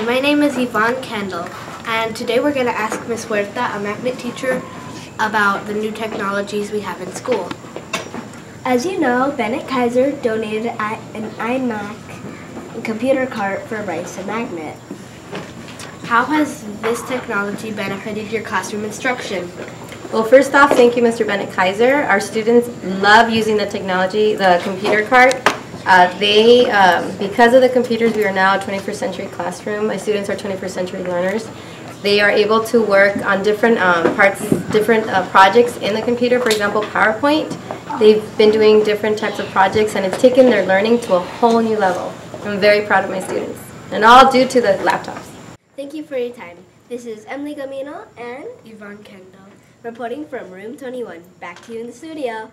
Hi, my name is Yvonne Kendall, and today we're going to ask Ms. Huerta, a magnet teacher, about the new technologies we have in school. As you know, Bennett Kayser donated an iMac computer cart for Bryson magnet. How has this technology benefited your classroom instruction? Well, first off, thank you, Mr. Bennett Kayser. Our students love using the technology, the computer cart. Uh, they, um, because of the computers, we are now a 21st century classroom. My students are 21st century learners. They are able to work on different um, parts, different uh, projects in the computer. For example, PowerPoint. They've been doing different types of projects, and it's taken their learning to a whole new level. I'm very proud of my students, and all due to the laptops. Thank you for your time. This is Emily Gamino and Yvonne Kendall. reporting from room 21. Back to you in the studio.